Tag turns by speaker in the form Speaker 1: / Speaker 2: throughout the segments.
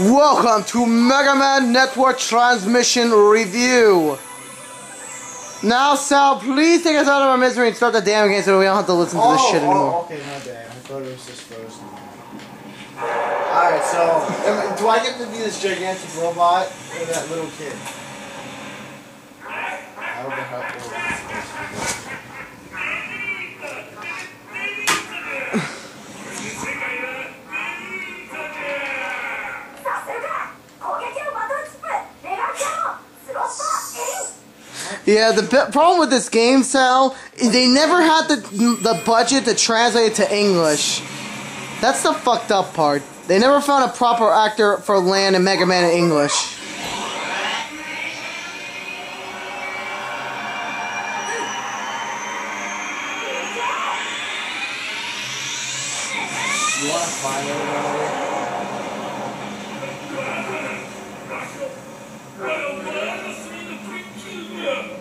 Speaker 1: Welcome to Mega Man Network Transmission Review. Now, Sal, please take us out of our misery and start the damn game so we don't have to listen to this oh, shit oh, anymore.
Speaker 2: Oh, okay, my bad. I thought it was just frozen. Alright, so, do I get to be this gigantic robot or that little kid? I don't know how
Speaker 1: Yeah, the problem with this game, Sal, they never had the the budget to translate it to English. That's the fucked up part. They never found a proper actor for Lan and Mega Man in English.
Speaker 2: I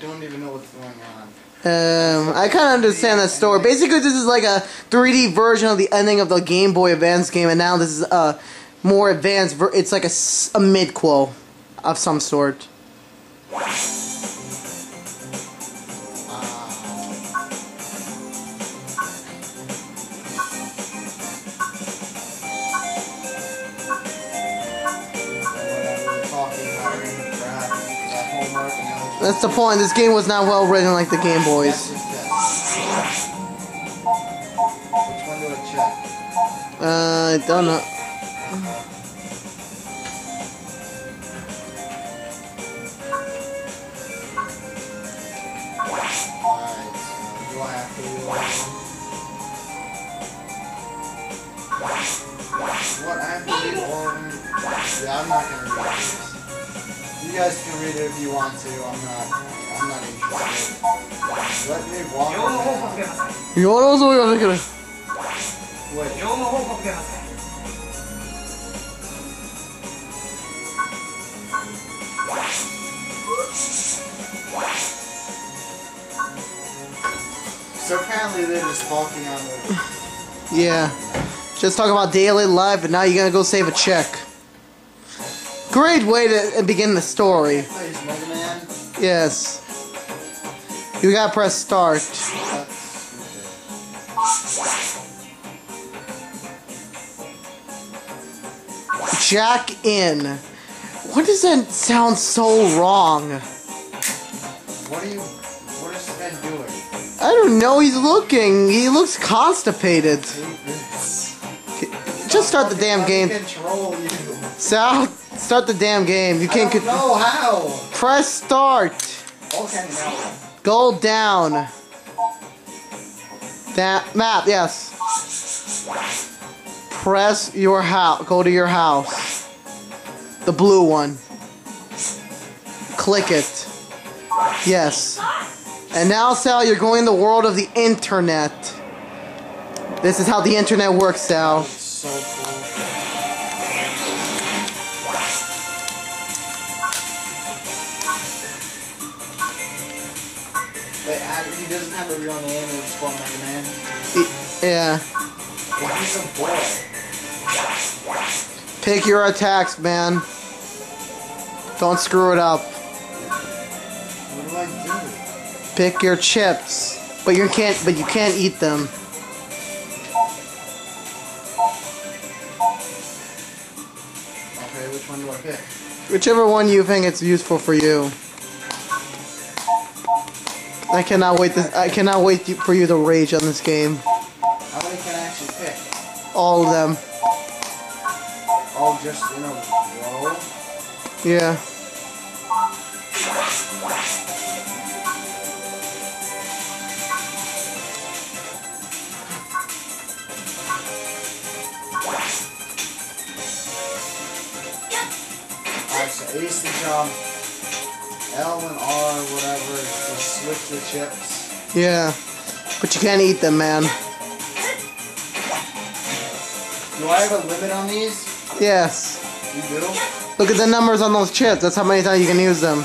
Speaker 2: don't even know what's going on.
Speaker 1: Um, I kind of understand that story. Basically, this is like a 3D version of the ending of the Game Boy Advance game, and now this is a more advanced. It's like a, a midquel of some sort. That's the point. This game was not well written like the Game Boys.
Speaker 2: do?
Speaker 1: Uh, I don't know.
Speaker 2: Do? What to? Yeah, I'm not gonna read this. You guys can read it if you want to. I'm not. I'm not interested. Let me walk
Speaker 3: 業務報告
Speaker 2: around.
Speaker 3: 出ますね
Speaker 1: You want to know what
Speaker 2: Wait.
Speaker 3: 業務報告出ますね
Speaker 2: So apparently they're just talking on the.
Speaker 1: Yeah. Just talking about daily life, and now you're gonna go save a check. Great way to begin the story.
Speaker 2: Plays Mega Man.
Speaker 1: Yes. You gotta press start. Jack in. What does that sound so wrong?
Speaker 2: What are you? What is Ben doing?
Speaker 1: I don't know. He's looking. He looks constipated. Just start the damn game.
Speaker 2: Control you.
Speaker 1: Sal, start the damn game. You can't.
Speaker 2: don't know how.
Speaker 1: Press start.
Speaker 2: Okay.
Speaker 1: Go down. That map, yes. Press your house. Go to your house. The blue one. Click it. Yes. And now, Sal, you're going the world of the internet. This is how the internet works, Sal.
Speaker 2: Doesn't have a real name. It's called Mega Man.
Speaker 1: Yeah.
Speaker 2: He's a boy.
Speaker 1: Pick your attacks, man. Don't screw it up.
Speaker 2: What do I do?
Speaker 1: Pick your chips, but you can't. But you can't eat them.
Speaker 2: Okay, which one do I pick?
Speaker 1: Whichever one you think it's useful for you. I cannot wait. This, I cannot wait for you to rage on this game.
Speaker 2: How many can I actually pick?
Speaker 1: All of them.
Speaker 2: All just in a row?
Speaker 1: Yeah.
Speaker 2: Alright, so Ace to jump. L and R, whatever, just switch the chips.
Speaker 1: Yeah. But you can't eat them, man.
Speaker 2: Do I have a limit on these?
Speaker 1: Yes.
Speaker 2: You do?
Speaker 1: Look at the numbers on those chips. That's how many times you can use them.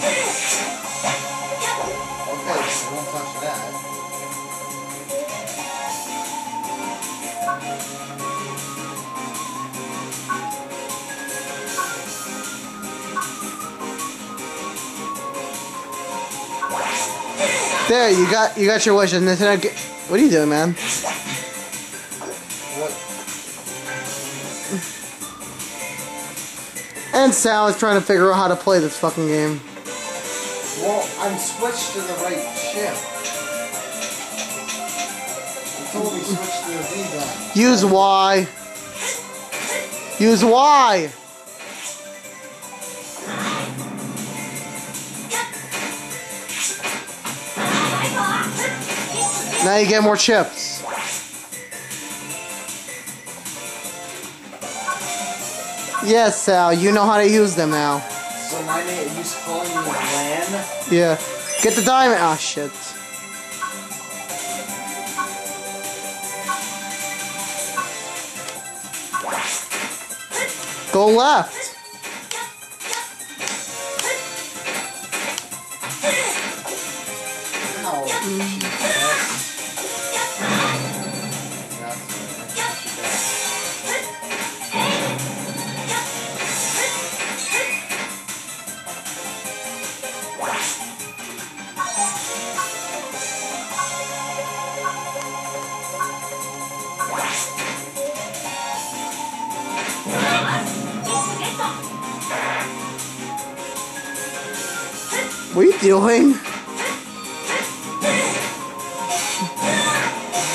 Speaker 1: There, you got you got your wish. And what are you doing, man?
Speaker 2: What?
Speaker 1: And Sal is trying to figure out how to play this fucking game.
Speaker 2: Well, I'm switched to the right ship. You told me to the V gun.
Speaker 1: Use Y. Use Y. Now you get more chips. Yes, Sal, you know how to use them now.
Speaker 2: So my name, you calling me Lan?
Speaker 1: Yeah. Get the diamond. Ah, shit. Go left.
Speaker 2: Ow. That's- What
Speaker 1: are you doing?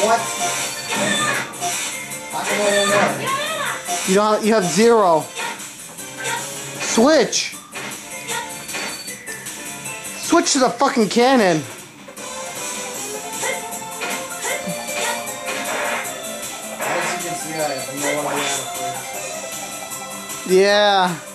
Speaker 2: What? I don't know?
Speaker 1: You don't. Have, you have zero. Switch. Switch to the fucking cannon.
Speaker 2: As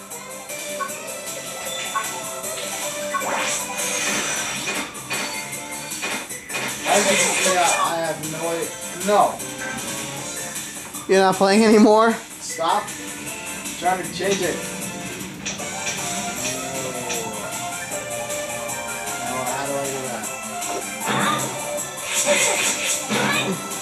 Speaker 2: I have no idea how to play.
Speaker 1: Yeah.
Speaker 2: You can see, I I have no idea. No.
Speaker 1: You're not playing anymore.
Speaker 2: Stop trying to change it. Oh. No, how do I do that?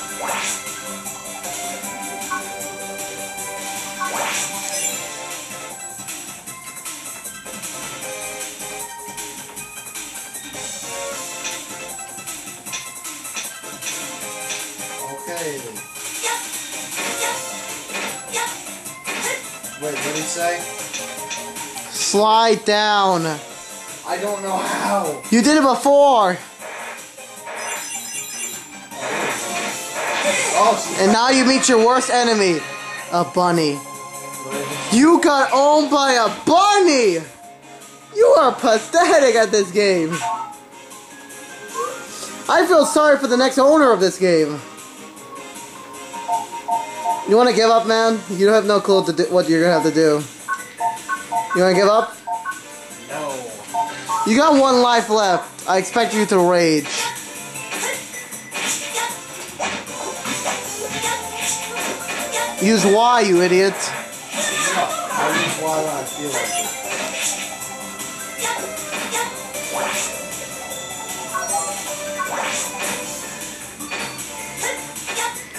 Speaker 2: Wait, what did he say?
Speaker 1: Slide down.
Speaker 2: I don't know how.
Speaker 1: You did it before,
Speaker 2: Oh,
Speaker 1: and now you meet your worst enemy, a bunny. You got owned by a bunny. You are pathetic at this game. I feel sorry for the next owner of this game. You want to give up, man? You don't have no clue to do, what you're gonna have to do. You want to give up?
Speaker 2: no.
Speaker 1: You got one life left. I expect you to rage. Use Y, you idiot.
Speaker 2: No,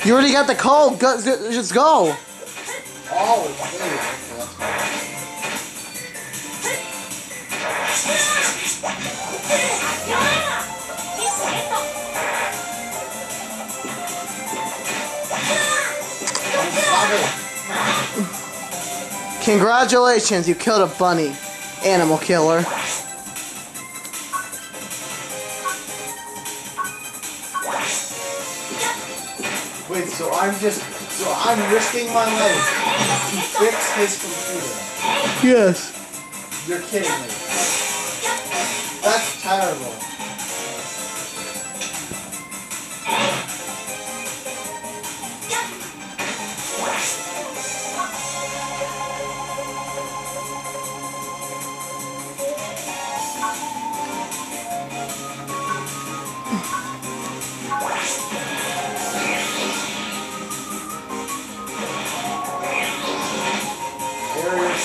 Speaker 1: You already got the code. Go, just go. Congratulations, you killed a bunny. Animal killer.
Speaker 2: I'm just, so I'm risking my life to fix his computer.
Speaker 1: Yes.
Speaker 2: You're kidding me. That's terrible.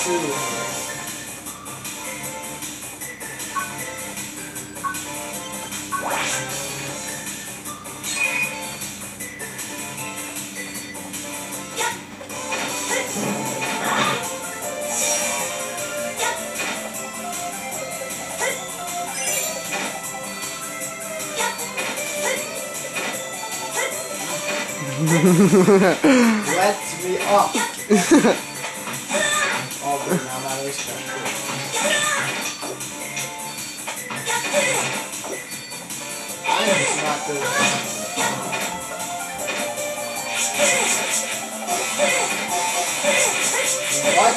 Speaker 2: Let me up. I am not good at What?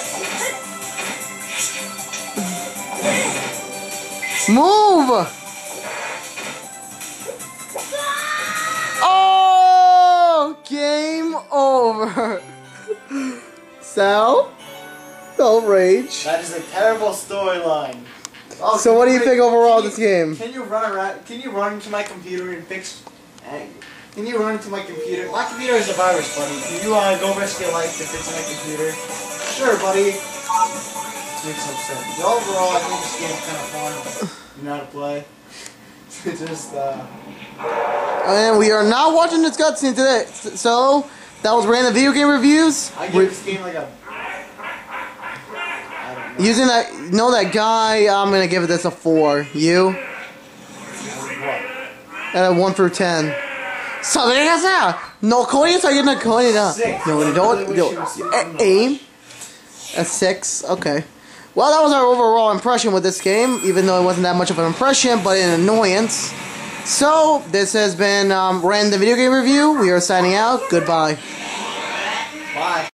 Speaker 1: Move! Oh! Game over. Sal? Don't rage.
Speaker 2: That is a terrible storyline. Oh,
Speaker 1: So what do you think overall of this game?
Speaker 2: Can you run around? Can you run into my computer and fix? Can you run into my computer? My computer is a virus, buddy. Can you uh, go risk your life to fix my computer? Sure, buddy. Makes some sense. Overall, I think this game's kind of fun. You know how to play. It's just uh.
Speaker 1: And we are not watching this cutscene today. So, that was random video game reviews.
Speaker 2: I give this game like a.
Speaker 1: Using that, know that guy, I'm gonna give this a 4. You? At a 1 through 10. Sabrina sea. No coins are you gonna coin it
Speaker 2: up.
Speaker 1: No, don't, don't. No. Aim. A six. Okay. Well, that was our overall impression with this game, even though it wasn't that much of an impression, but an annoyance. So, this has been um, Random Video Game Review. We are signing out. Goodbye.
Speaker 2: Bye.